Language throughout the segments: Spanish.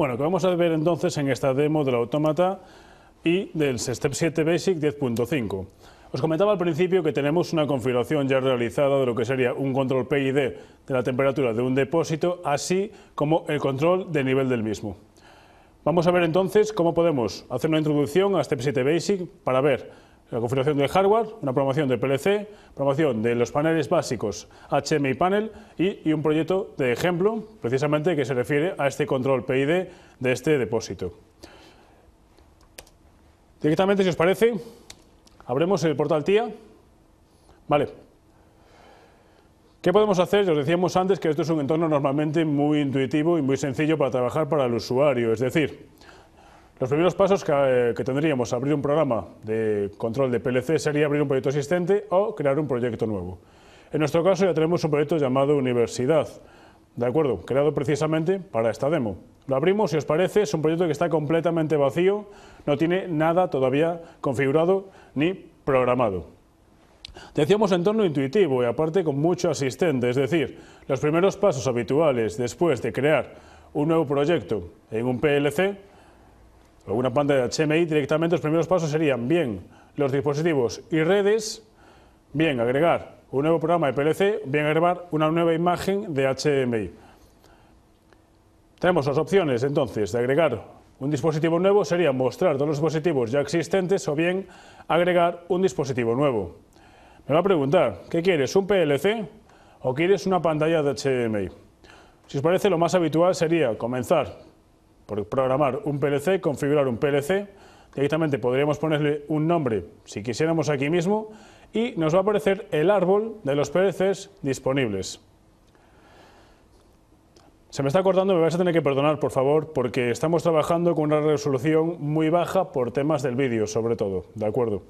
Bueno, que vamos a ver entonces en esta demo del autómata y del Step 7 Basic 10.5. Os comentaba al principio que tenemos una configuración ya realizada de lo que sería un control PID de la temperatura de un depósito, así como el control de nivel del mismo. Vamos a ver entonces cómo podemos hacer una introducción a Step 7 Basic para ver la configuración del hardware, una programación de PLC, programación de los paneles básicos HMI panel y, un proyecto de ejemplo, precisamente que se refiere a este control PID de este depósito. Directamente, si os parece, abremos el portal TIA. Vale. ¿Qué podemos hacer? Os decíamos antes que esto es un entorno normalmente muy intuitivo y muy sencillo para trabajar para el usuario, es decir, los primeros pasos que, que, tendríamos abrir un programa de control de PLC sería abrir un proyecto existente o crear un proyecto nuevo. En nuestro caso ya tenemos un proyecto llamado Universidad, ¿de acuerdo? Creado precisamente para esta demo. Lo abrimos, si os parece, es un proyecto que está completamente vacío, no tiene nada todavía configurado ni programado. Decíamos entorno intuitivo y aparte con mucho asistente, es decir, los primeros pasos habituales después de crear un nuevo proyecto en un PLC una pantalla de HMI, directamente los primeros pasos serían bien los dispositivos y redes, bien agregar un nuevo programa de PLC, bien agregar una nueva imagen de HMI. Tenemos las opciones entonces de agregar un dispositivo nuevo, sería mostrar todos los dispositivos ya existentes o bien agregar un dispositivo nuevo. Me va a preguntar, ¿qué quieres? ¿Un PLC o quieres una pantalla de HMI? Si os parece, lo más habitual sería comenzar por programar un PLC, configurar un PLC, directamente podríamos ponerle un nombre si quisiéramos aquí mismo y nos va a aparecer el árbol de los PLCs disponibles. Se me está cortando, me vais a tener que perdonar, por favor, porque estamos trabajando con una resolución muy baja por temas del vídeo, sobre todo, ¿de acuerdo?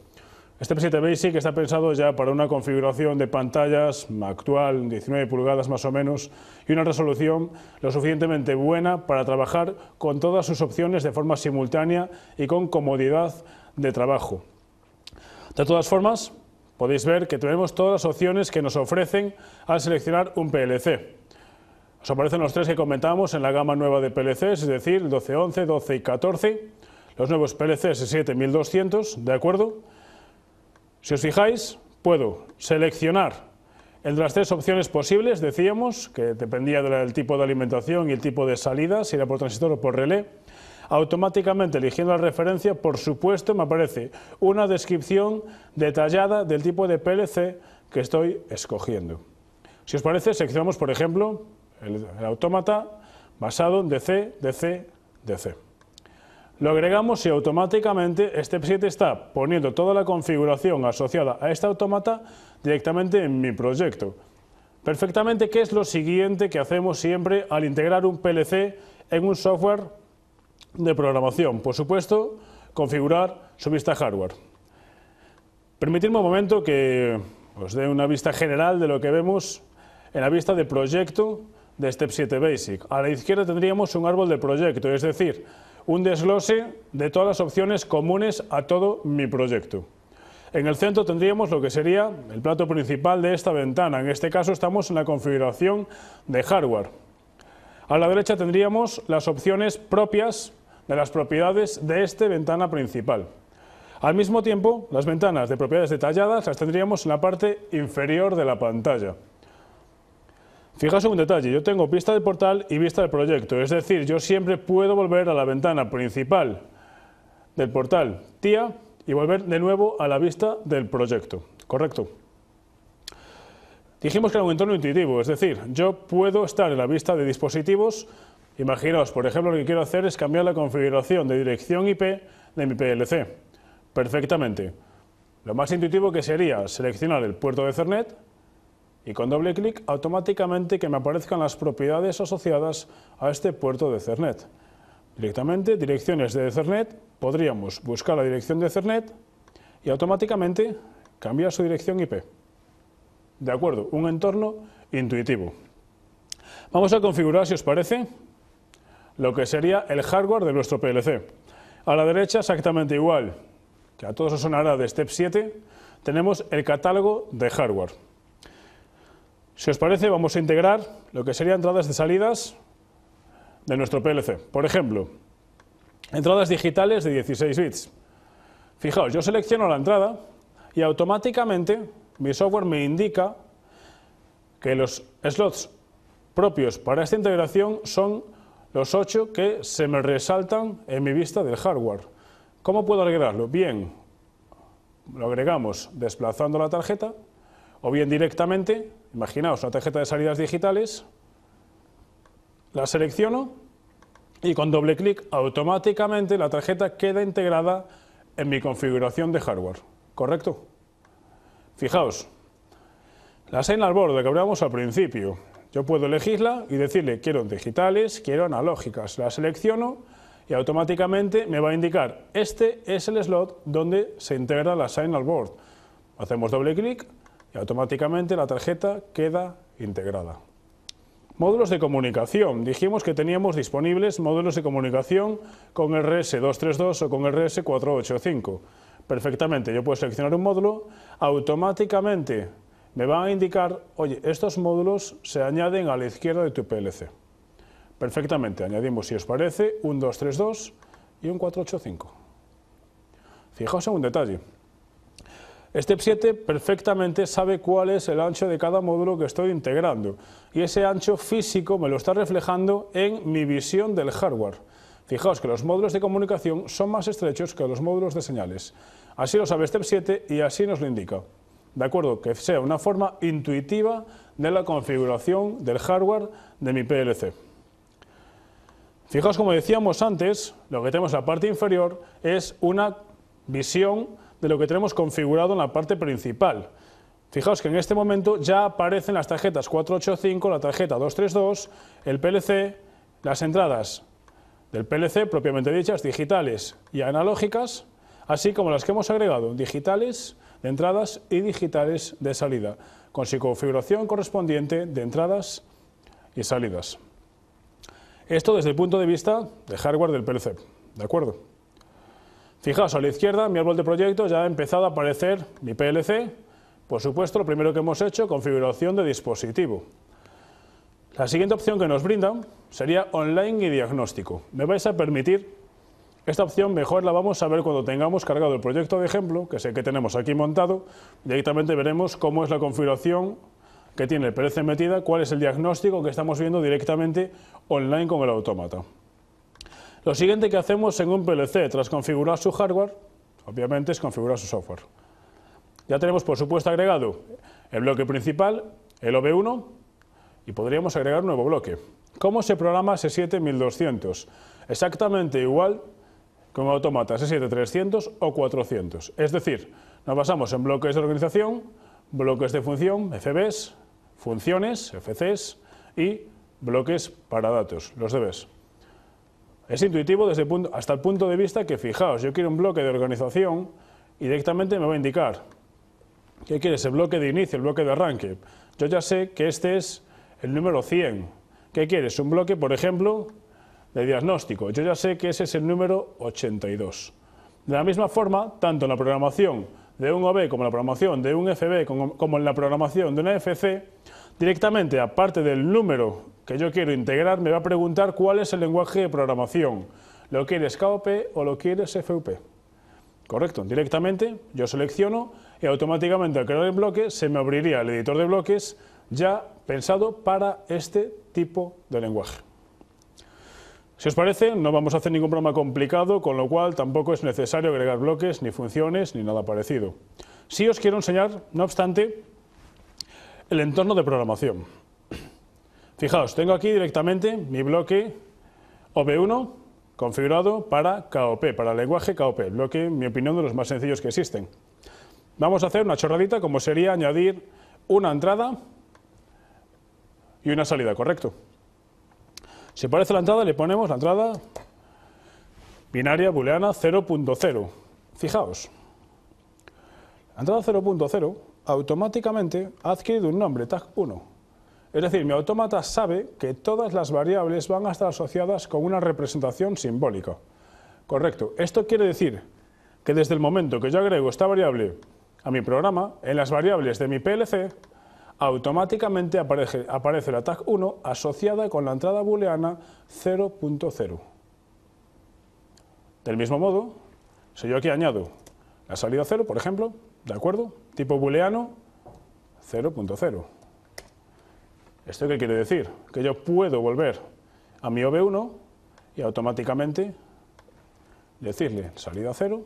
Este P7 Basic está pensado ya para una configuración de pantallas actual, 19 pulgadas más o menos, y una resolución lo suficientemente buena para trabajar con todas sus opciones de forma simultánea y con comodidad de trabajo. De todas formas, podéis ver que tenemos todas las opciones que nos ofrecen al seleccionar un PLC. Os aparecen los tres que comentamos en la gama nueva de PLCs, es decir, 12, 11, 12 y 14, los nuevos PLCs 7200, ¿de acuerdo?, si os fijáis, puedo seleccionar entre las tres opciones posibles, decíamos, que dependía del tipo de alimentación y el tipo de salida, si era por transistor o por relé, automáticamente eligiendo la referencia, por supuesto, me aparece una descripción detallada del tipo de PLC que estoy escogiendo. Si os parece, seleccionamos, por ejemplo, el, el autómata basado en DC, DC, DC. Lo agregamos y automáticamente Step 7 está poniendo toda la configuración asociada a este automata directamente en mi proyecto. Perfectamente, ¿qué es lo siguiente que hacemos siempre al integrar un PLC en un software de programación? Por supuesto, configurar su vista hardware. Permitidme un momento que os dé una vista general de lo que vemos en la vista de proyecto de Step 7 Basic. A la izquierda tendríamos un árbol de proyecto, es decir, un desglose de todas las opciones comunes a todo mi proyecto. En el centro tendríamos lo que sería el plato principal de esta ventana. En este caso estamos en la configuración de hardware. A la derecha tendríamos las opciones propias de las propiedades de esta ventana principal. Al mismo tiempo, las ventanas de propiedades detalladas las tendríamos en la parte inferior de la pantalla. Fijaos un detalle, yo tengo vista del portal y vista del proyecto, es decir, yo siempre puedo volver a la ventana principal del portal TIA y volver de nuevo a la vista del proyecto, ¿correcto? Dijimos que era un entorno intuitivo, es decir, yo puedo estar en la vista de dispositivos, imaginaos, por ejemplo, lo que quiero hacer es cambiar la configuración de dirección IP de mi PLC, perfectamente. Lo más intuitivo que sería seleccionar el puerto de Ethernet, y con doble clic automáticamente que me aparezcan las propiedades asociadas a este puerto de Ethernet. Directamente, direcciones de Ethernet, podríamos buscar la dirección de Ethernet y automáticamente cambiar su dirección IP. De acuerdo, un entorno intuitivo. Vamos a configurar, si os parece, lo que sería el hardware de nuestro PLC. A la derecha, exactamente igual, que a todos os sonará de Step 7, tenemos el catálogo de hardware. Si os parece, vamos a integrar lo que serían entradas de salidas de nuestro PLC. Por ejemplo, entradas digitales de 16 bits. Fijaos, yo selecciono la entrada y automáticamente mi software me indica que los slots propios para esta integración son los 8 que se me resaltan en mi vista del hardware. ¿Cómo puedo agregarlo? Bien, lo agregamos desplazando la tarjeta o bien directamente, imaginaos una tarjeta de salidas digitales, la selecciono y con doble clic automáticamente la tarjeta queda integrada en mi configuración de hardware. ¿Correcto? Fijaos, la señal board que hablábamos al principio, yo puedo elegirla y decirle quiero digitales, quiero analógicas. La selecciono y automáticamente me va a indicar este es el slot donde se integra la signal board. Hacemos doble clic y automáticamente la tarjeta queda integrada. Módulos de comunicación. Dijimos que teníamos disponibles módulos de comunicación con RS232 o con RS485. Perfectamente, yo puedo seleccionar un módulo, automáticamente me van a indicar, oye, estos módulos se añaden a la izquierda de tu PLC. Perfectamente, añadimos, si os parece, un 232 y un 485. Fijaos en un detalle. Step 7 perfectamente sabe cuál es el ancho de cada módulo que estoy integrando y ese ancho físico me lo está reflejando en mi visión del hardware. Fijaos que los módulos de comunicación son más estrechos que los módulos de señales. Así lo sabe Step 7 y así nos lo indica. De acuerdo, que sea una forma intuitiva de la configuración del hardware de mi PLC. Fijaos, como decíamos antes, lo que tenemos en la parte inferior es una visión de lo que tenemos configurado en la parte principal. Fijaos que en este momento ya aparecen las tarjetas 485, la tarjeta 232, el PLC, las entradas del PLC propiamente dichas, digitales y analógicas, así como las que hemos agregado, digitales de entradas y digitales de salida, con su configuración correspondiente de entradas y salidas. Esto desde el punto de vista de hardware del PLC, ¿de acuerdo? Fijaos, a la izquierda, mi árbol de proyecto ya ha empezado a aparecer mi PLC. Por supuesto, lo primero que hemos hecho, configuración de dispositivo. La siguiente opción que nos brinda sería online y diagnóstico. Me vais a permitir, esta opción mejor la vamos a ver cuando tengamos cargado el proyecto de ejemplo, que sé que tenemos aquí montado. Directamente veremos cómo es la configuración que tiene el PLC metida, cuál es el diagnóstico que estamos viendo directamente online con el autómata. Lo siguiente que hacemos en un PLC tras configurar su hardware, obviamente es configurar su software. Ya tenemos por supuesto agregado el bloque principal, el OB1, y podríamos agregar un nuevo bloque. ¿Cómo se programa S7-1200? Exactamente igual con automata S7-300 o 400. Es decir, nos basamos en bloques de organización, bloques de función, FBs, funciones, FCs y bloques para datos, los DBs. Es intuitivo desde hasta el punto de vista que, fijaos, yo quiero un bloque de organización y directamente me va a indicar ¿qué quieres? El bloque de inicio, el bloque de arranque. Yo ya sé que este es el número 100. ¿Qué quieres? Un bloque, por ejemplo, de diagnóstico. Yo ya sé que ese es el número 82. De la misma forma, tanto en la programación de un OB como en la programación de un FB como en la programación de una FC, directamente, aparte del número que yo quiero integrar, me va a preguntar cuál es el lenguaje de programación. ¿Lo quieres KOP o lo quieres FUP? Correcto, directamente yo selecciono y automáticamente al crear el bloque se me abriría el editor de bloques ya pensado para este tipo de lenguaje. Si os parece, no vamos a hacer ningún programa complicado, con lo cual tampoco es necesario agregar bloques, ni funciones, ni nada parecido. Sí os quiero enseñar, no obstante, el entorno de programación. Fijaos, tengo aquí directamente mi bloque OB1 configurado para KOP, para el lenguaje KOP, bloque, en mi opinión, de los más sencillos que existen. Vamos a hacer una chorradita como sería añadir una entrada y una salida, ¿correcto? Si aparece la entrada, le ponemos la entrada binaria booleana 0.0. Fijaos, la entrada 0.0 automáticamente ha adquirido un nombre, tag 1. Es decir, mi autómata sabe que todas las variables van a estar asociadas con una representación simbólica. Correcto. Esto quiere decir que desde el momento que yo agrego esta variable a mi programa, en las variables de mi PLC, automáticamente aparece, aparece la tag 1 asociada con la entrada booleana 0.0. Del mismo modo, si yo aquí añado la salida 0, por ejemplo, ¿de acuerdo? Tipo booleano 0.0. ¿Esto qué quiere decir? Que yo puedo volver a mi OV1 y automáticamente decirle salida 0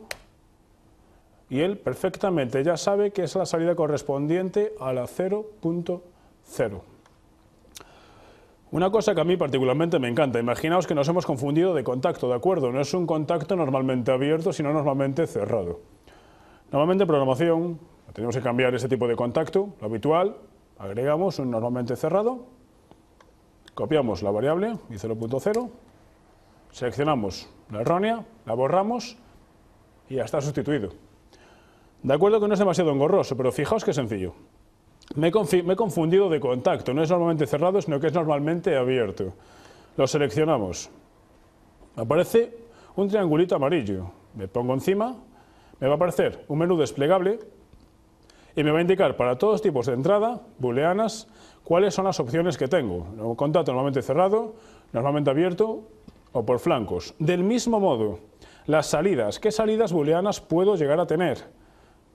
y él perfectamente ya sabe que es la salida correspondiente a la 0.0. Una cosa que a mí particularmente me encanta, imaginaos que nos hemos confundido de contacto, ¿de acuerdo? No es un contacto normalmente abierto, sino normalmente cerrado. Normalmente en programación tenemos que cambiar ese tipo de contacto, lo habitual, agregamos un normalmente cerrado, copiamos la variable y 0.0, seleccionamos la errónea, la borramos y ya está sustituido. De acuerdo que no es demasiado engorroso, pero fijaos qué sencillo. Me he, confundido de contacto, no es normalmente cerrado, sino que es normalmente abierto. Lo seleccionamos. Aparece un triangulito amarillo. Me pongo encima, me va a aparecer un menú desplegable y me va a indicar para todos tipos de entrada, booleanas, cuáles son las opciones que tengo. Contacto normalmente cerrado, normalmente abierto o por flancos. Del mismo modo, las salidas. ¿Qué salidas booleanas puedo llegar a tener?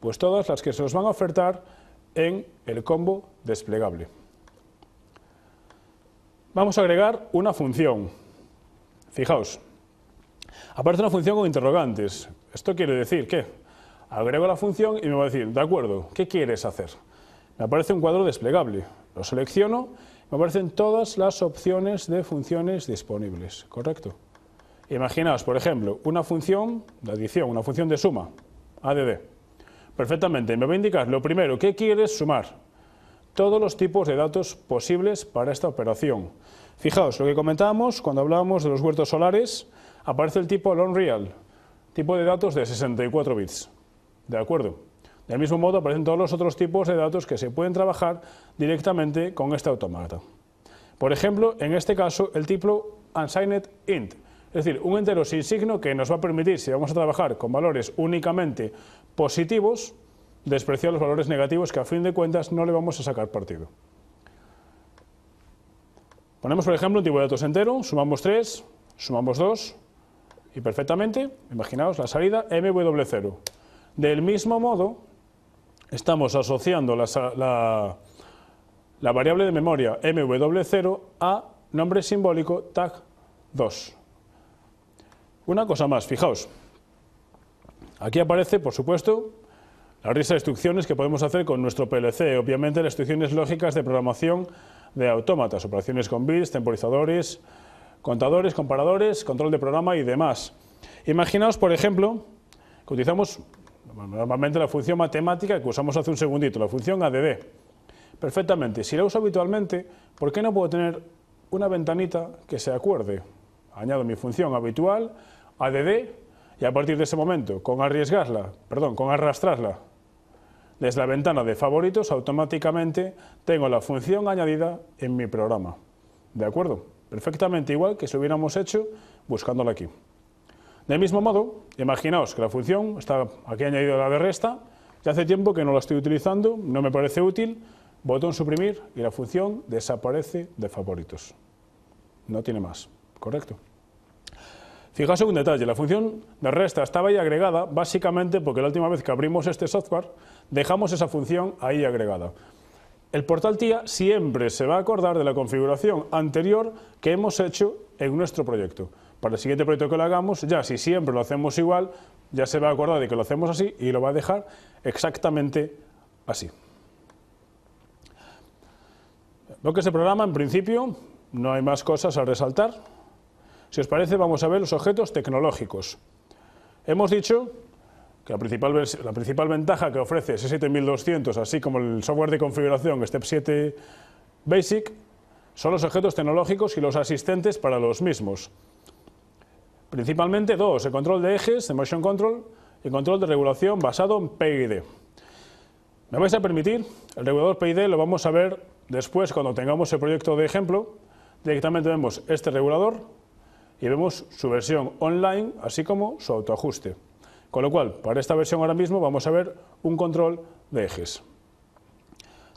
Pues todas las que se os van a ofertar en el combo desplegable. Vamos a agregar una función. Fijaos, aparece una función con interrogantes. Esto quiere decir que agrego la función y me va a decir, de acuerdo, ¿qué quieres hacer? Me aparece un cuadro desplegable. Lo selecciono, me aparecen todas las opciones de funciones disponibles, ¿correcto? Imaginaos, por ejemplo, una función de adición, una función de suma, add. Perfectamente, me va a indicar lo primero, ¿qué quieres sumar? Todos los tipos de datos posibles para esta operación. Fijaos, lo que comentábamos cuando hablábamos de los huertos solares, aparece el tipo long real, tipo de datos de 64 bits. ¿De acuerdo? Del mismo modo aparecen todos los otros tipos de datos que se pueden trabajar directamente con este automata. Por ejemplo, en este caso, el tipo unsigned int, es decir, un entero sin signo que nos va a permitir, si vamos a trabajar con valores únicamente positivos, despreciar los valores negativos que a fin de cuentas no le vamos a sacar partido. Ponemos, por ejemplo, un tipo de datos entero, sumamos 3, sumamos 2, y perfectamente, imaginaos la salida mw0. Del mismo modo, estamos asociando la, variable de memoria mw0 a nombre simbólico tag 2. Una cosa más, fijaos. Aquí aparece, por supuesto, la risa de instrucciones que podemos hacer con nuestro PLC. Obviamente las instrucciones lógicas de programación de autómatas, operaciones con bits, temporizadores, contadores, comparadores, control de programa y demás. Imaginaos, por ejemplo, que utilizamos normalmente la función matemática que usamos hace un segundito, la función ADD. Perfectamente. Si la uso habitualmente, ¿por qué no puedo tener una ventanita que se acuerde? Añado mi función habitual, ADD y a partir de ese momento, con arriesgarla, perdón, con arrastrarla desde la ventana de favoritos, automáticamente tengo la función añadida en mi programa. ¿De acuerdo? Perfectamente igual que si hubiéramos hecho buscándola aquí. Del mismo modo, imaginaos que la función está aquí añadida la de resta, ya hace tiempo que no la estoy utilizando, no me parece útil, botón suprimir y la función desaparece de favoritos. No tiene más, ¿correcto? Fijaos un detalle, la función de resta estaba ahí agregada básicamente porque la última vez que abrimos este software dejamos esa función ahí agregada. El portal TIA siempre se va a acordar de la configuración anterior que hemos hecho en nuestro proyecto. Para el siguiente proyecto que lo hagamos, ya si siempre lo hacemos igual, ya se va a acordar de que lo hacemos así y lo va a dejar exactamente así. Lo que se programa, en principio, no hay más cosas a resaltar. Si os parece, vamos a ver los objetos tecnológicos. Hemos dicho que la principal, la principal ventaja que ofrece S7200, así como el software de configuración Step 7 Basic, son los objetos tecnológicos y los asistentes para los mismos. Principalmente dos, el control de ejes, de motion control, y el control de regulación basado en PID. Me vais a permitir, el regulador PID lo vamos a ver después cuando tengamos el proyecto de ejemplo. Directamente vemos este regulador, y vemos su versión online, así como su autoajuste. Con lo cual, para esta versión ahora mismo vamos a ver un control de ejes.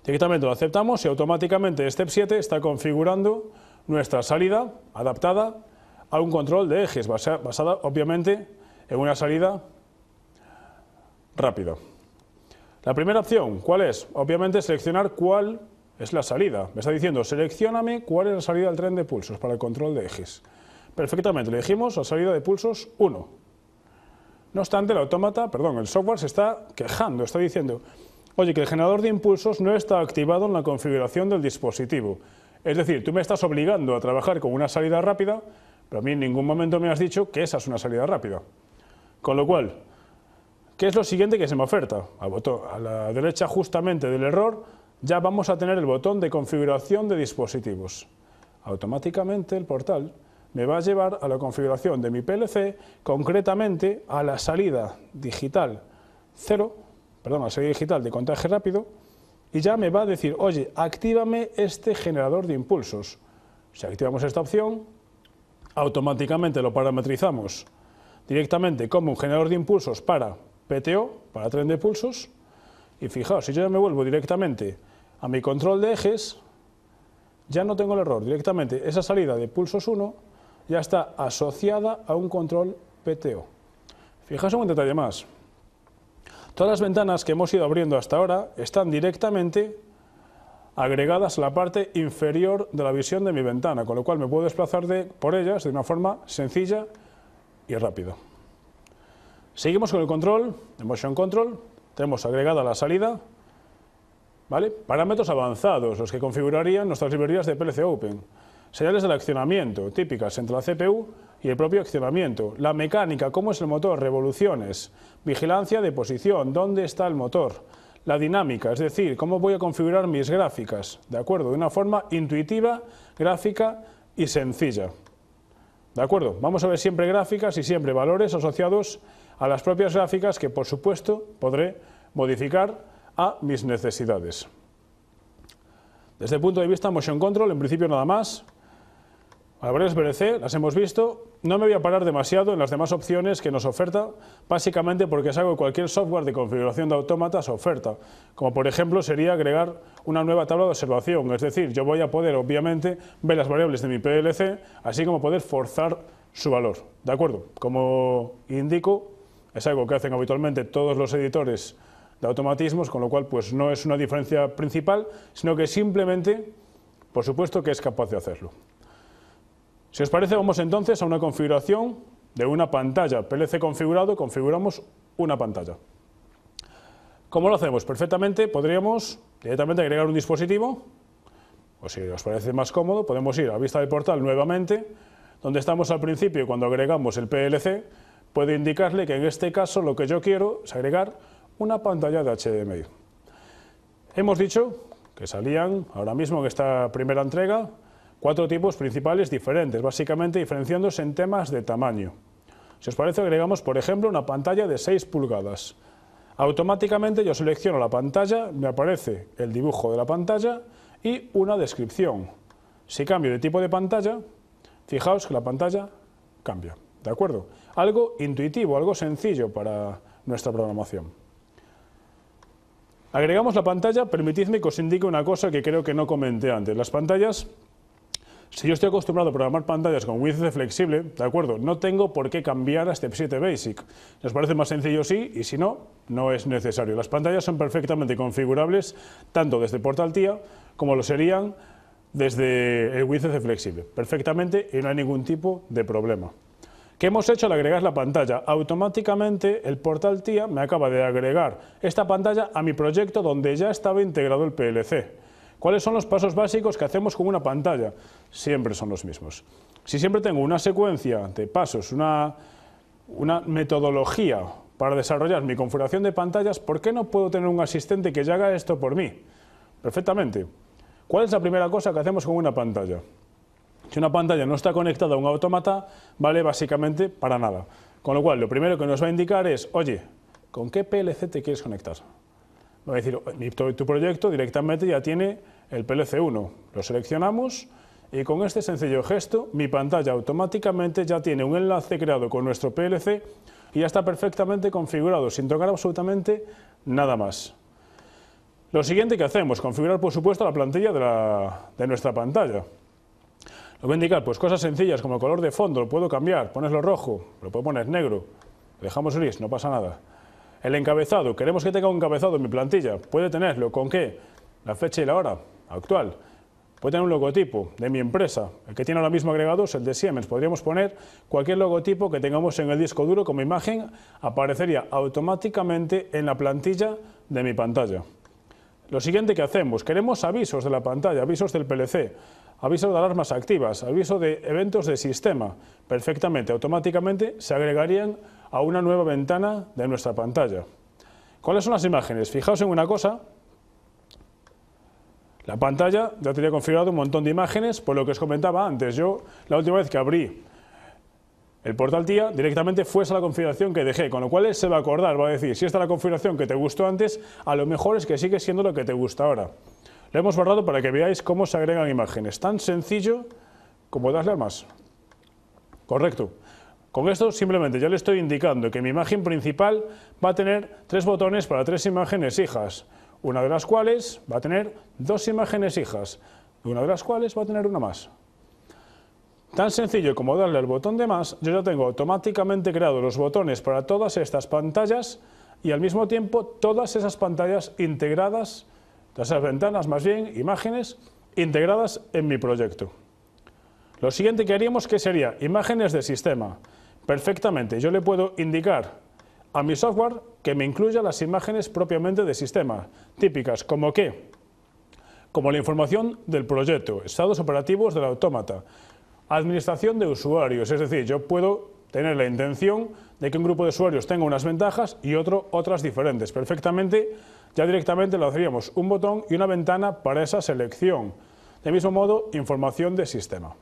Directamente lo aceptamos y automáticamente Step 7 está configurando nuestra salida adaptada a un control de ejes, basada obviamente en una salida rápida. La primera opción, ¿cuál es? Obviamente seleccionar cuál es la salida. Me está diciendo, seleccioname cuál es la salida del tren de pulsos para el control de ejes. Perfectamente, le dijimos la salida de pulsos 1. No obstante, el autómata, perdón, el software se está quejando, está diciendo, oye, que el generador de impulsos no está activado en la configuración del dispositivo. Es decir, tú me estás obligando a trabajar con una salida rápida, pero a mí en ningún momento me has dicho que esa es una salida rápida. Con lo cual, ¿qué es lo siguiente que se me oferta? a la derecha justamente del error ya vamos a tener el botón de configuración de dispositivos. Automáticamente el portal me va a llevar a la configuración de mi PLC, concretamente a la salida digital 0, perdón, a la salida digital de contagio rápido, y ya me va a decir, oye, actívame este generador de impulsos. Si activamos esta opción, automáticamente lo parametrizamos directamente como un generador de impulsos para PTO, para tren de pulsos, y fijaos, si yo ya me vuelvo directamente a mi control de ejes, ya no tengo el error, directamente esa salida de pulsos 1 ya está asociada a un control PTO. Fijaos en un detalle más. Todas las ventanas que hemos ido abriendo hasta ahora están directamente agregadas a la parte inferior de la visión de mi ventana, con lo cual me puedo desplazar de, por ellas de una forma sencilla y rápida. Seguimos con el control, el motion control, tenemos agregada la salida, ¿vale? parámetros avanzados, los que configurarían nuestras librerías de PLC Open, señales del accionamiento, típicas entre la CPU y el propio accionamiento, la mecánica, cómo es el motor, revoluciones, vigilancia de posición, dónde está el motor, la dinámica, es decir, cómo voy a configurar mis gráficas, ¿de acuerdo? De una forma intuitiva, gráfica y sencilla. ¿De acuerdo? Vamos a ver siempre gráficas y siempre valores asociados a las propias gráficas que, por supuesto, podré modificar a mis necesidades. Desde el punto de vista Motion Control, en principio nada más, varias BRC las hemos visto. No me voy a parar demasiado en las demás opciones que nos oferta, básicamente porque es algo que cualquier software de configuración de autómatas oferta, como por ejemplo sería agregar una nueva tabla de observación, es decir, yo voy a poder obviamente ver las variables de mi PLC, así como poder forzar su valor, ¿de acuerdo? Como indico, es algo que hacen habitualmente todos los editores de automatismos, con lo cual pues no es una diferencia principal, sino que simplemente, por supuesto que es capaz de hacerlo. Si os parece, vamos entonces a una configuración de una pantalla. PLC configurado, configuramos una pantalla. ¿Cómo lo hacemos? Perfectamente podríamos directamente agregar un dispositivo, o si os parece más cómodo, podemos ir a vista del portal nuevamente, donde estamos al principio cuando agregamos el PLC, puedo indicarle que en este caso lo que yo quiero es agregar una pantalla de HDMI. Hemos dicho que salían ahora mismo en esta primera entrega cuatro tipos principales diferentes, básicamente diferenciándose en temas de tamaño. Si os parece, agregamos, por ejemplo, una pantalla de 6 pulgadas. Automáticamente yo selecciono la pantalla, me aparece el dibujo de la pantalla y una descripción. Si cambio de tipo de pantalla, fijaos que la pantalla cambia. ¿De acuerdo? Algo intuitivo, algo sencillo para nuestra programación. Agregamos la pantalla, permitidme que os indique una cosa que creo que no comenté antes. Las pantallas si yo estoy acostumbrado a programar pantallas con WinCC flexible, ¿de acuerdo? No tengo por qué cambiar a Step 7 Basic. ¿Nos parece más sencillo sí? Y si no, no es necesario. Las pantallas son perfectamente configurables tanto desde Portal TIA como lo serían desde el WinCC flexible. Perfectamente y no hay ningún tipo de problema. ¿Qué hemos hecho al agregar la pantalla? Automáticamente el portal TIA me acaba de agregar esta pantalla a mi proyecto donde ya estaba integrado el PLC. ¿Cuáles son los pasos básicos que hacemos con una pantalla? Siempre son los mismos. Si siempre tengo una secuencia de pasos, una, una metodología para desarrollar mi configuración de pantallas, ¿por qué no puedo tener un asistente que ya haga esto por mí? Perfectamente. ¿Cuál es la primera cosa que hacemos con una pantalla? Si una pantalla no está conectada a un autómata, vale básicamente para nada. Con lo cual, lo primero que nos va a indicar es, oye, ¿con qué PLC te quieres conectar? Va a decir, tu proyecto directamente ya tiene el PLC1. Lo seleccionamos y con este sencillo gesto mi pantalla automáticamente ya tiene un enlace creado con nuestro PLC y ya está perfectamente configurado sin tocar absolutamente nada más. Lo siguiente que hacemos, configurar por supuesto la plantilla de, nuestra pantalla. Lo voy a indicar, pues cosas sencillas como el color de fondo, lo puedo cambiar, ponerlo rojo, lo puedo poner negro, dejamos gris, no pasa nada. El encabezado, queremos que tenga un encabezado en mi plantilla, puede tenerlo, ¿con qué? La fecha y la hora actual. Puede tener un logotipo de mi empresa, el que tiene ahora mismo agregado es el de Siemens. Podríamos poner cualquier logotipo que tengamos en el disco duro como imagen, aparecería automáticamente en la plantilla de mi pantalla. Lo siguiente que hacemos, queremos avisos de la pantalla, avisos del PLC, avisos de alarmas activas, avisos de eventos de sistema. Perfectamente, automáticamente se agregarían a una nueva ventana de nuestra pantalla. ¿Cuáles son las imágenes? Fijaos en una cosa, la pantalla ya tenía configurado un montón de imágenes, por lo que os comentaba antes. Yo, la última vez que abrí el portal TIA, directamente fue esa la configuración que dejé, con lo cual él se va a acordar, va a decir, si esta es la configuración que te gustó antes, a lo mejor es que sigue siendo lo que te gusta ahora. Lo hemos borrado para que veáis cómo se agregan imágenes. Tan sencillo como darle al más. Correcto. Con esto simplemente ya le estoy indicando que mi imagen principal va a tener tres botones para tres imágenes hijas una de las cuales va a tener dos imágenes hijas, una de las cuales va a tener una más. Tan sencillo como darle al botón de más, yo ya tengo automáticamente creado los botones para todas estas pantallas y al mismo tiempo todas esas pantallas integradas, esas ventanas más bien, imágenes, integradas en mi proyecto. Lo siguiente que haríamos que sería imágenes de sistema. Perfectamente, yo le puedo indicar a mi software que me incluya las imágenes propiamente de sistema, típicas como qué, como la información del proyecto, estados operativos del autómata, administración de usuarios, es decir, yo puedo tener la intención de que un grupo de usuarios tenga unas ventajas y otro otras diferentes. Perfectamente, ya directamente le haríamos un botón y una ventana para esa selección. De mismo modo, información de sistema.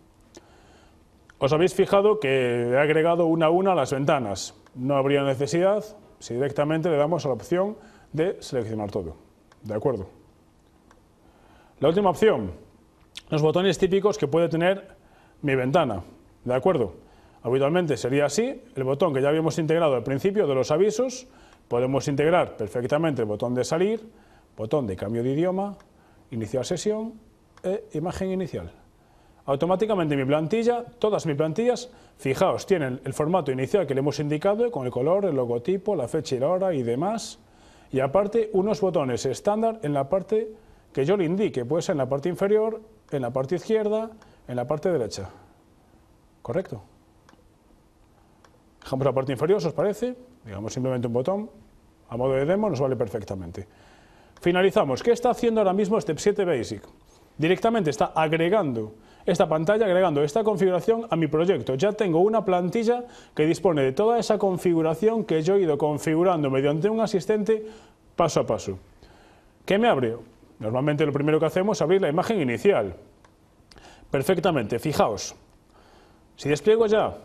Os habéis fijado que he agregado una a una las ventanas. No habría necesidad si directamente le damos a la opción de seleccionar todo. ¿De acuerdo? La última opción, los botones típicos que puede tener mi ventana. ¿De acuerdo? Habitualmente sería así, el botón que ya habíamos integrado al principio de los avisos, podemos integrar perfectamente el botón de salir, botón de cambio de idioma, iniciar sesión e imagen inicial automáticamente mi plantilla, todas mis plantillas, fijaos, tienen el formato inicial que le hemos indicado con el color, el logotipo, la fecha y la hora y demás, y aparte unos botones estándar en la parte que yo le indique, puede ser en la parte inferior, en la parte izquierda, en la parte derecha. ¿Correcto? Dejamos la parte inferior, ¿os parece? Digamos simplemente un botón, a modo de demo nos vale perfectamente. Finalizamos. ¿Qué está haciendo ahora mismo Step 7 Basic? Directamente está agregando esta pantalla agregando esta configuración a mi proyecto. Ya tengo una plantilla que dispone de toda esa configuración que yo he ido configurando mediante un asistente paso a paso. ¿Qué me abre? Normalmente lo primero que hacemos es abrir la imagen inicial. Perfectamente, fijaos. Si despliego ya,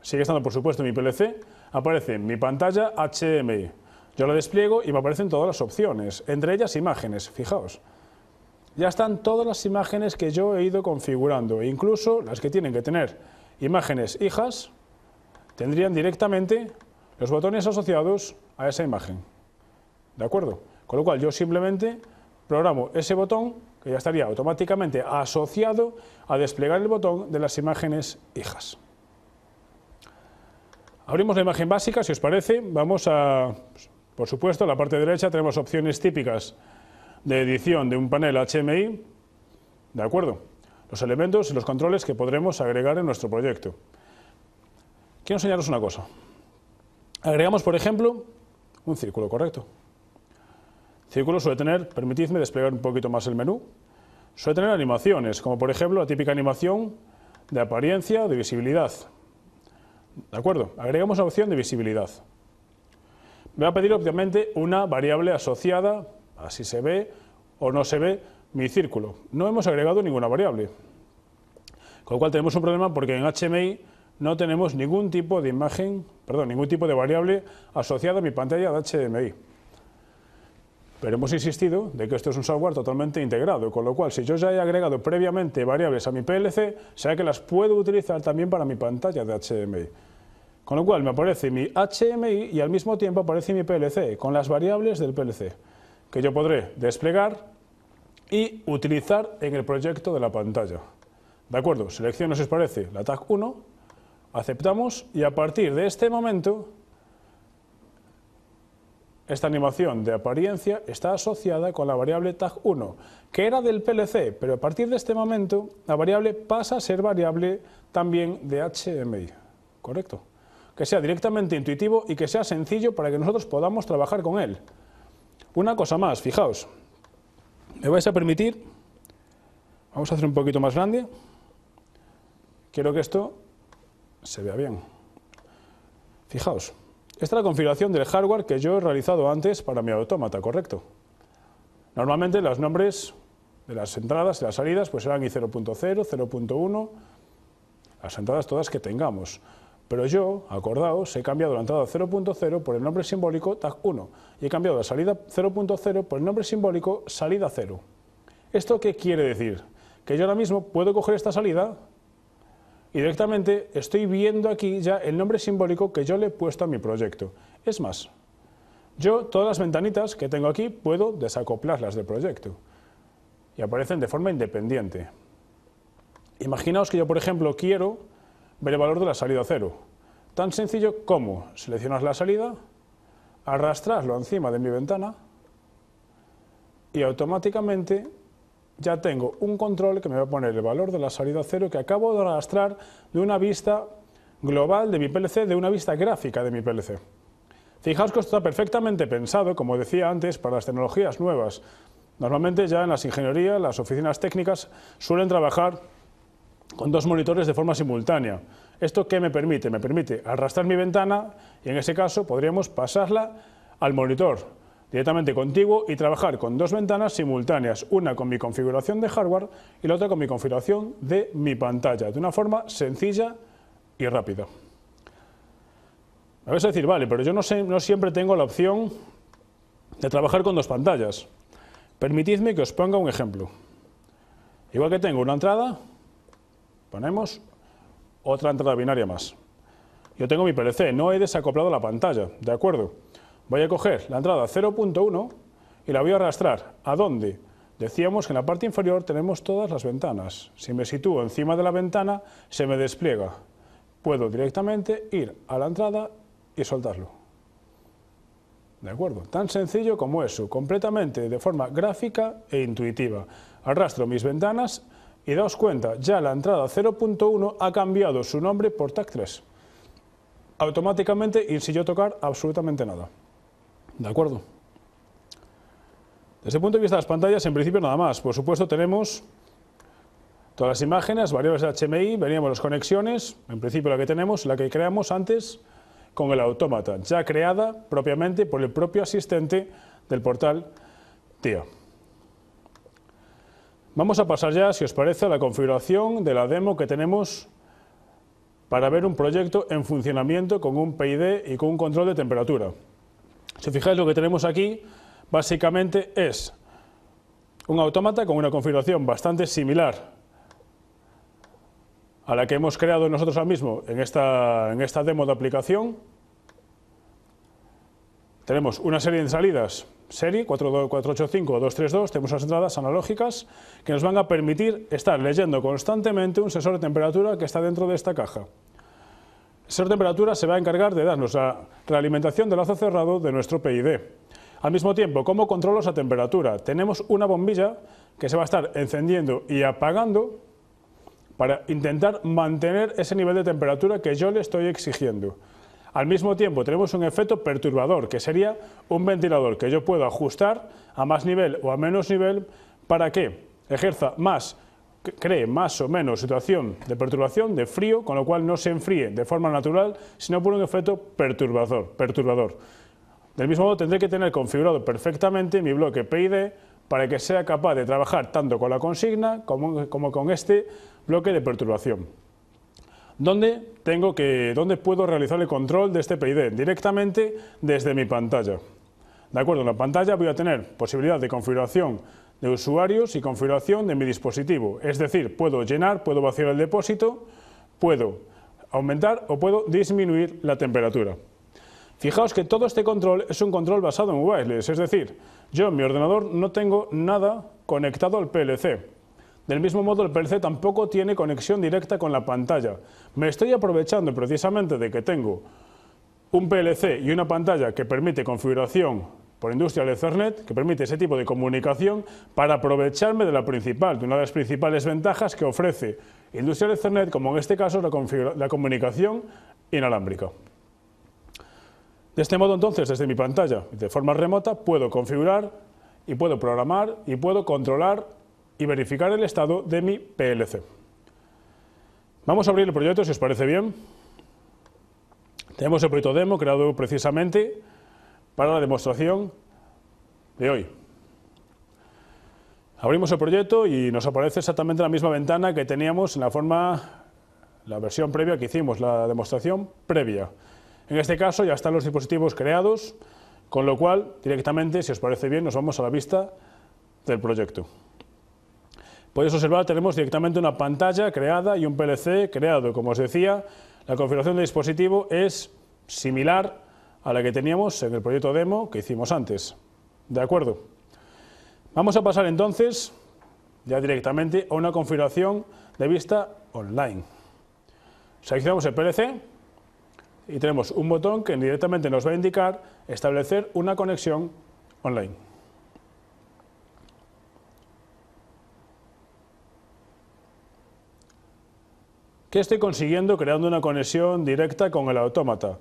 sigue estando por supuesto mi PLC, aparece mi pantalla HMI. Yo la despliego y me aparecen todas las opciones, entre ellas imágenes, fijaos ya están todas las imágenes que yo he ido configurando, incluso las que tienen que tener imágenes hijas, tendrían directamente los botones asociados a esa imagen. ¿De acuerdo? Con lo cual yo simplemente programo ese botón que ya estaría automáticamente asociado a desplegar el botón de las imágenes hijas. Abrimos la imagen básica, si os parece. Vamos a, por supuesto, a la parte derecha tenemos opciones típicas de edición de un panel HMI, ¿de acuerdo? Los elementos y los controles que podremos agregar en nuestro proyecto. Quiero enseñaros una cosa. Agregamos, por ejemplo, un círculo, ¿correcto? círculo suele tener, permitidme desplegar un poquito más el menú, suele tener animaciones, como por ejemplo la típica animación de apariencia de visibilidad. ¿De acuerdo? Agregamos la opción de visibilidad. Me va a pedir obviamente una variable asociada Así se ve o no se ve mi círculo. No hemos agregado ninguna variable. Con lo cual tenemos un problema porque en HMI no tenemos ningún tipo de imagen, perdón, ningún tipo de variable asociada a mi pantalla de HDMI. Pero hemos insistido de que esto es un software totalmente integrado, con lo cual si yo ya he agregado previamente variables a mi PLC, sea que las puedo utilizar también para mi pantalla de HDMI. Con lo cual me aparece mi HMI y al mismo tiempo aparece mi PLC, con las variables del PLC. Que yo podré desplegar y utilizar en el proyecto de la pantalla. ¿De acuerdo? Selecciono, si os parece, la tag 1, aceptamos y a partir de este momento esta animación de apariencia está asociada con la variable tag1, que era del PLC, pero a partir de este momento la variable pasa a ser variable también de HMI. ¿Correcto? Que sea directamente intuitivo y que sea sencillo para que nosotros podamos trabajar con él. Una cosa más, fijaos, me vais a permitir, vamos a hacer un poquito más grande, quiero que esto se vea bien. Fijaos, esta es la configuración del hardware que yo he realizado antes para mi autómata, ¿correcto? Normalmente los nombres de las entradas y las salidas pues serán I0.0, 0.1, las entradas todas que tengamos. Pero yo, acordaos, he cambiado la entrada 0.0 por el nombre simbólico tag 1 y he cambiado la salida 0.0 por el nombre simbólico salida 0. ¿Esto qué quiere decir? Que yo ahora mismo puedo coger esta salida y directamente estoy viendo aquí ya el nombre simbólico que yo le he puesto a mi proyecto. Es más, yo todas las ventanitas que tengo aquí puedo desacoplarlas del proyecto y aparecen de forma independiente. Imaginaos que yo, por ejemplo, quiero ver el valor de la salida cero. Tan sencillo como seleccionar la salida, arrastrarlo encima de mi ventana y automáticamente ya tengo un control que me va a poner el valor de la salida cero que acabo de arrastrar de una vista global de mi PLC, de una vista gráfica de mi PLC. Fijaos que esto está perfectamente pensado, como decía antes, para las tecnologías nuevas. Normalmente ya en las ingenierías, las oficinas técnicas suelen trabajar con dos monitores de forma simultánea. ¿Esto qué me permite? Me permite arrastrar mi ventana y en ese caso podríamos pasarla al monitor directamente contiguo y trabajar con dos ventanas simultáneas, una con mi configuración de hardware y la otra con mi configuración de mi pantalla, de una forma sencilla y rápida. Me vais a decir, vale, pero yo no, no siempre tengo la opción de trabajar con dos pantallas. Permitidme que os ponga un ejemplo. Igual que tengo una entrada, Ponemos otra entrada binaria más. Yo tengo mi PLC, no he desacoplado la pantalla, ¿de acuerdo? Voy a coger la entrada 0.1 y la voy a arrastrar. ¿A dónde? Decíamos que en la parte inferior tenemos todas las ventanas. Si me sitúo encima de la ventana, se me despliega. Puedo directamente ir a la entrada y soltarlo. ¿De acuerdo? Tan sencillo como eso, completamente de forma gráfica e intuitiva. Arrastro mis ventanas y daos cuenta, ya la entrada 0.1 ha cambiado su nombre por TAC 3. Automáticamente y sin yo tocar absolutamente nada. ¿De acuerdo? Desde el punto de vista de las pantallas, en principio nada más. Por supuesto tenemos todas las imágenes, variables de HMI, veníamos las conexiones, en principio la que tenemos, la que creamos antes con el autómata, ya creada propiamente por el propio asistente del portal TIA. Vamos a pasar ya, si os parece, a la configuración de la demo que tenemos para ver un proyecto en funcionamiento con un PID y con un control de temperatura. Si fijáis lo que tenemos aquí, básicamente es un autómata con una configuración bastante similar a la que hemos creado nosotros ahora mismo en esta, en esta demo de aplicación. Tenemos una serie de salidas serie 485-232 tenemos las entradas analógicas que nos van a permitir estar leyendo constantemente un sensor de temperatura que está dentro de esta caja. El sensor de temperatura se va a encargar de darnos la realimentación del lazo cerrado de nuestro PID. Al mismo tiempo, ¿cómo controlo esa temperatura? Tenemos una bombilla que se va a estar encendiendo y apagando para intentar mantener ese nivel de temperatura que yo le estoy exigiendo. Al mismo tiempo tenemos un efecto perturbador, que sería un ventilador que yo puedo ajustar a más nivel o a menos nivel para que ejerza más, cree más o menos situación de perturbación, de frío, con lo cual no se enfríe de forma natural, sino por un efecto perturbador. perturbador. Del mismo modo tendré que tener configurado perfectamente mi bloque PID para que sea capaz de trabajar tanto con la consigna como, como con este bloque de perturbación. ¿Dónde, tengo que, ¿Dónde puedo realizar el control de este PID? Directamente desde mi pantalla. De acuerdo, en la pantalla voy a tener posibilidad de configuración de usuarios y configuración de mi dispositivo. Es decir, puedo llenar, puedo vaciar el depósito, puedo aumentar o puedo disminuir la temperatura. Fijaos que todo este control es un control basado en wireless, es decir, yo en mi ordenador no tengo nada conectado al PLC. Del mismo modo, el PLC tampoco tiene conexión directa con la pantalla. Me estoy aprovechando precisamente de que tengo un PLC y una pantalla que permite configuración por Industrial Ethernet, que permite ese tipo de comunicación, para aprovecharme de la principal, de una de las principales ventajas que ofrece Industrial Ethernet, como en este caso la, la comunicación inalámbrica. De este modo, entonces, desde mi pantalla, de forma remota, puedo configurar y puedo programar y puedo controlar y verificar el estado de mi PLC. Vamos a abrir el proyecto, si os parece bien. Tenemos el proyecto demo creado precisamente para la demostración de hoy. Abrimos el proyecto y nos aparece exactamente la misma ventana que teníamos en la forma, la versión previa que hicimos, la demostración previa. En este caso ya están los dispositivos creados, con lo cual directamente, si os parece bien, nos vamos a la vista del proyecto. Podéis observar, tenemos directamente una pantalla creada y un PLC creado. Como os decía, la configuración del dispositivo es similar a la que teníamos en el proyecto demo que hicimos antes. ¿De acuerdo? Vamos a pasar entonces ya directamente a una configuración de vista online. Seleccionamos el PLC y tenemos un botón que directamente nos va a indicar establecer una conexión online. ¿Qué estoy consiguiendo creando una conexión directa con el autómata?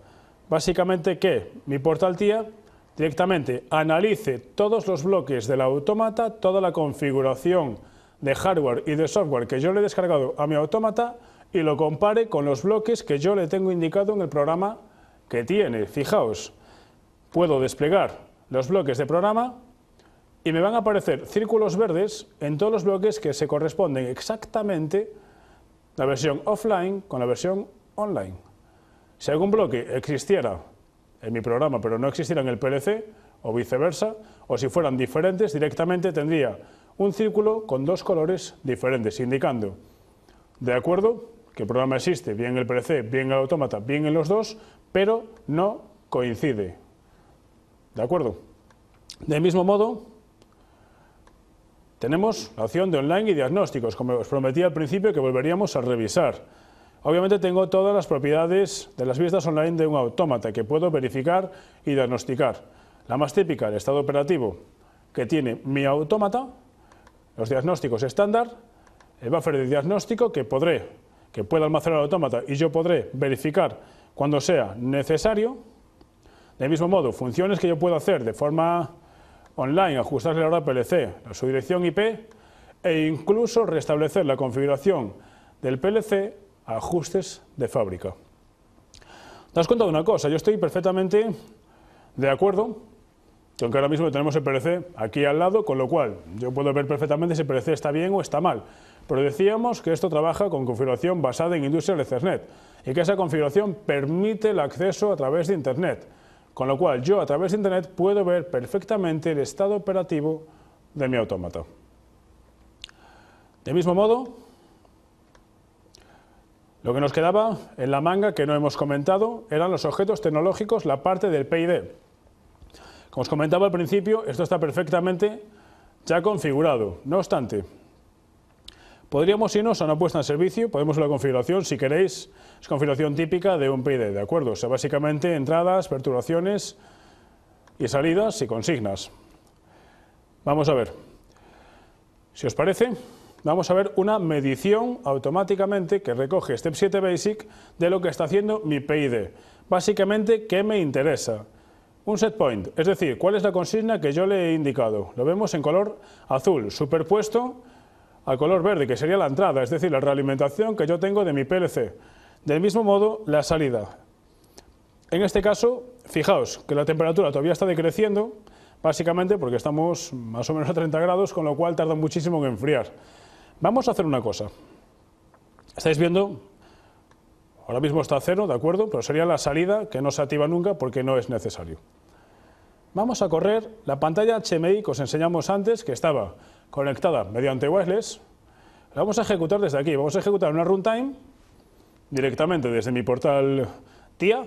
Básicamente que mi portal TIA directamente analice todos los bloques del autómata, toda la configuración de hardware y de software que yo le he descargado a mi autómata y lo compare con los bloques que yo le tengo indicado en el programa que tiene. Fijaos, puedo desplegar los bloques de programa y me van a aparecer círculos verdes en todos los bloques que se corresponden exactamente la versión offline con la versión online. Si algún bloque existiera en mi programa pero no existiera en el PLC o viceversa, o si fueran diferentes, directamente tendría un círculo con dos colores diferentes, indicando, de acuerdo, que el programa existe bien en el PLC, bien en el autómata, bien en los dos, pero no coincide. ¿De acuerdo? Del mismo modo, tenemos la opción de online y diagnósticos, como os prometí al principio que volveríamos a revisar. Obviamente tengo todas las propiedades de las vistas online de un autómata que puedo verificar y diagnosticar. La más típica, el estado operativo que tiene mi autómata, los diagnósticos estándar, el buffer de diagnóstico que podré, que pueda almacenar el autómata y yo podré verificar cuando sea necesario. Del mismo modo, funciones que yo puedo hacer de forma online, ajustarle la hora PLC, su dirección IP e incluso restablecer la configuración del PLC a ajustes de fábrica. ¿Te has cuenta de una cosa? Yo estoy perfectamente de acuerdo, aunque ahora mismo tenemos el PLC aquí al lado, con lo cual yo puedo ver perfectamente si el PLC está bien o está mal. Pero decíamos que esto trabaja con configuración basada en Industrial Ethernet y que esa configuración permite el acceso a través de Internet. Con lo cual yo a través de Internet puedo ver perfectamente el estado operativo de mi autómata. De mismo modo, lo que nos quedaba en la manga que no hemos comentado eran los objetos tecnológicos, la parte del PID. Como os comentaba al principio, esto está perfectamente ya configurado. No obstante, Podríamos irnos a una puesta en servicio, podemos ver la configuración, si queréis, es configuración típica de un PID, ¿de acuerdo? O sea, básicamente entradas, perturbaciones y salidas y consignas. Vamos a ver. Si os parece, vamos a ver una medición automáticamente que recoge Step 7 Basic de lo que está haciendo mi PID. Básicamente, ¿qué me interesa? Un set point, es decir, cuál es la consigna que yo le he indicado. Lo vemos en color azul, superpuesto al color verde, que sería la entrada, es decir, la realimentación que yo tengo de mi PLC. Del mismo modo, la salida. En este caso, fijaos que la temperatura todavía está decreciendo, básicamente porque estamos más o menos a 30 grados, con lo cual tarda muchísimo en enfriar. Vamos a hacer una cosa. Estáis viendo, ahora mismo está a cero, ¿de acuerdo? Pero sería la salida que no se activa nunca porque no es necesario. Vamos a correr la pantalla HMI que os enseñamos antes, que estaba conectada mediante wireless, la vamos a ejecutar desde aquí. Vamos a ejecutar una runtime directamente desde mi portal TIA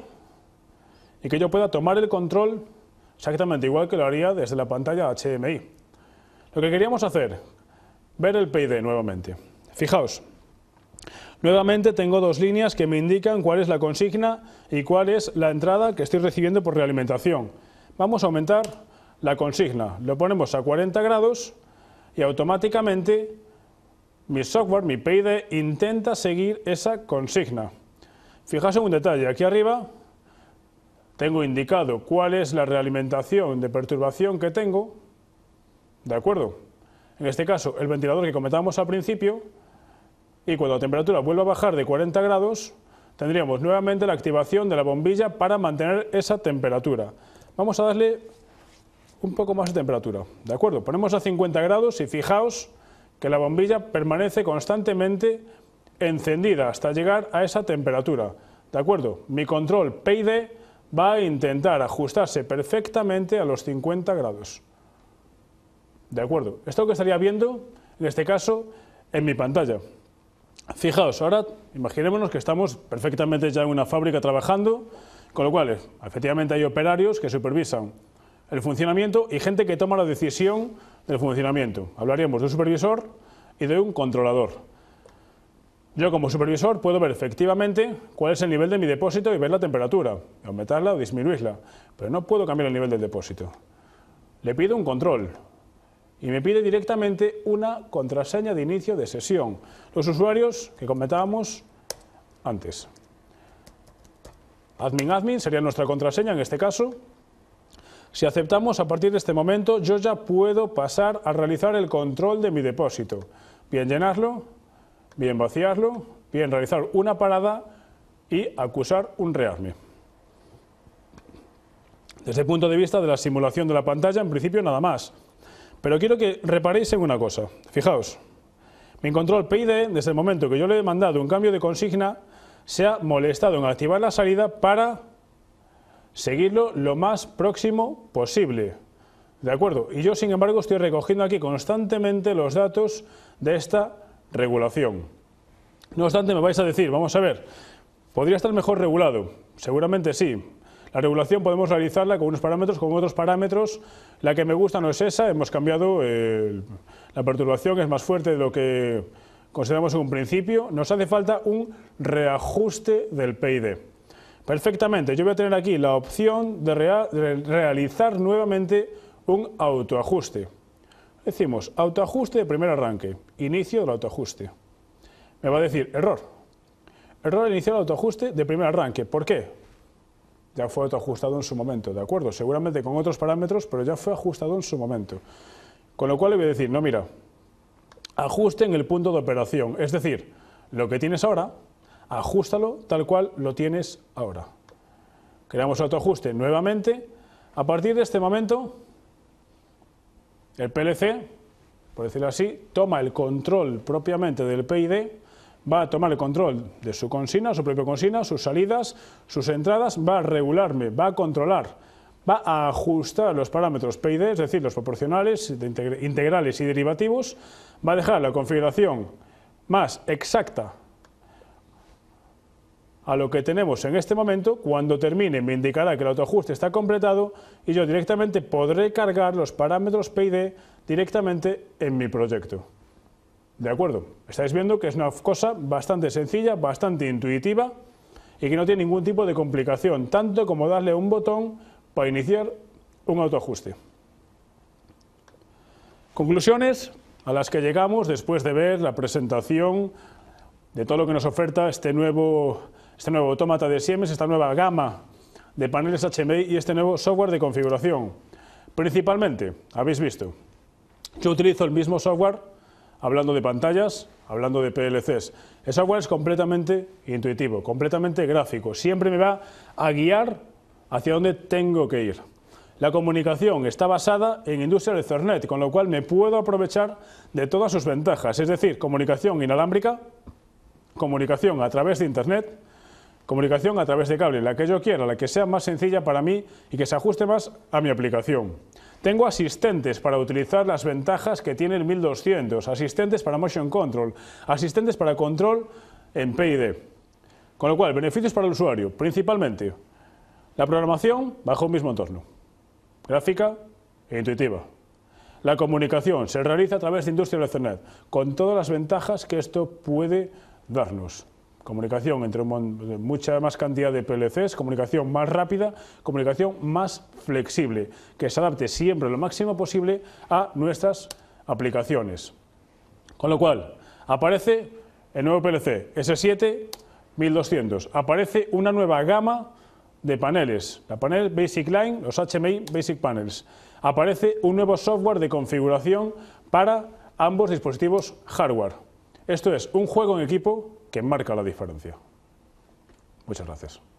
y que yo pueda tomar el control exactamente igual que lo haría desde la pantalla HMI. Lo que queríamos hacer, ver el PID nuevamente. Fijaos, nuevamente tengo dos líneas que me indican cuál es la consigna y cuál es la entrada que estoy recibiendo por realimentación. Vamos a aumentar la consigna, lo ponemos a 40 grados y automáticamente mi software, mi PID, intenta seguir esa consigna. Fijaos en un detalle, aquí arriba tengo indicado cuál es la realimentación de perturbación que tengo, ¿de acuerdo? En este caso, el ventilador que comentábamos al principio, y cuando la temperatura vuelva a bajar de 40 grados, tendríamos nuevamente la activación de la bombilla para mantener esa temperatura. Vamos a darle un poco más de temperatura, ¿de acuerdo? Ponemos a 50 grados y fijaos que la bombilla permanece constantemente encendida hasta llegar a esa temperatura, ¿de acuerdo? Mi control PID va a intentar ajustarse perfectamente a los 50 grados. ¿De acuerdo? Esto que estaría viendo, en este caso, en mi pantalla. Fijaos, ahora imaginémonos que estamos perfectamente ya en una fábrica trabajando, con lo cual, efectivamente, hay operarios que supervisan el funcionamiento y gente que toma la decisión del funcionamiento. Hablaríamos de un supervisor y de un controlador. Yo como supervisor puedo ver efectivamente cuál es el nivel de mi depósito y ver la temperatura, aumentarla o disminuirla, pero no puedo cambiar el nivel del depósito. Le pido un control y me pide directamente una contraseña de inicio de sesión. Los usuarios que comentábamos antes. Admin admin sería nuestra contraseña en este caso si aceptamos, a partir de este momento yo ya puedo pasar a realizar el control de mi depósito. Bien llenarlo, bien vaciarlo, bien realizar una parada y acusar un rearme. Desde el punto de vista de la simulación de la pantalla, en principio nada más. Pero quiero que reparéis en una cosa. Fijaos, mi control PID, desde el momento que yo le he mandado un cambio de consigna, se ha molestado en activar la salida para seguirlo lo más próximo posible. ¿De acuerdo? Y yo, sin embargo, estoy recogiendo aquí constantemente los datos de esta regulación. No obstante, me vais a decir, vamos a ver, ¿podría estar mejor regulado? Seguramente sí. La regulación podemos realizarla con unos parámetros, con otros parámetros. La que me gusta no es esa, hemos cambiado, eh, la perturbación es más fuerte de lo que consideramos en un principio. Nos hace falta un reajuste del PID. Perfectamente, yo voy a tener aquí la opción de, realizar nuevamente un autoajuste. Decimos autoajuste de primer arranque, inicio del autoajuste. Me va a decir error. Error iniciar el autoajuste de primer arranque. ¿Por qué? Ya fue autoajustado en su momento, ¿de acuerdo? Seguramente con otros parámetros, pero ya fue ajustado en su momento. Con lo cual le voy a decir, no, mira, ajuste en el punto de operación. Es decir, lo que tienes ahora ajustalo tal cual lo tienes ahora. Creamos autoajuste nuevamente. A partir de este momento, el PLC, por decirlo así, toma el control propiamente del PID, va a tomar el control de su consigna, su propia consigna, sus salidas, sus entradas, va a regularme, va a controlar, va a ajustar los parámetros PID, es decir, los proporcionales, integrales y derivativos, va a dejar la configuración más exacta a lo que tenemos en este momento, cuando termine me indicará que el autoajuste está completado y yo directamente podré cargar los parámetros PID directamente en mi proyecto. ¿De acuerdo? Estáis viendo que es una cosa bastante sencilla, bastante intuitiva y que no tiene ningún tipo de complicación, tanto como darle un botón para iniciar un autoajuste. Conclusiones a las que llegamos después de ver la presentación de todo lo que nos oferta este nuevo este nuevo autómata de Siemens, esta nueva gama de paneles HMI y este nuevo software de configuración. Principalmente, habéis visto, yo utilizo el mismo software hablando de pantallas, hablando de PLCs. El software es completamente intuitivo, completamente gráfico, siempre me va a guiar hacia dónde tengo que ir. La comunicación está basada en industria Ethernet, con lo cual me puedo aprovechar de todas sus ventajas, es decir, comunicación inalámbrica, comunicación a través de Internet, Comunicación a través de cable, la que yo quiera, la que sea más sencilla para mí y que se ajuste más a mi aplicación. Tengo asistentes para utilizar las ventajas que tiene el 1200, asistentes para motion control, asistentes para control en PID. Con lo cual, beneficios para el usuario, principalmente La programación bajo un mismo entorno, gráfica e intuitiva. La comunicación se realiza a través de Industrial Ethernet, con todas las ventajas que esto puede darnos. Comunicación entre mucha más cantidad de PLCs, comunicación más rápida, comunicación más flexible, que se adapte siempre lo máximo posible a nuestras aplicaciones. Con lo cual, aparece el nuevo PLC S7 1200, aparece una nueva gama de paneles, la panel Basic Line, los HMI Basic Panels. Aparece un nuevo software de configuración para ambos dispositivos hardware. Esto es un juego en equipo que marca la diferencia. Muchas gracias.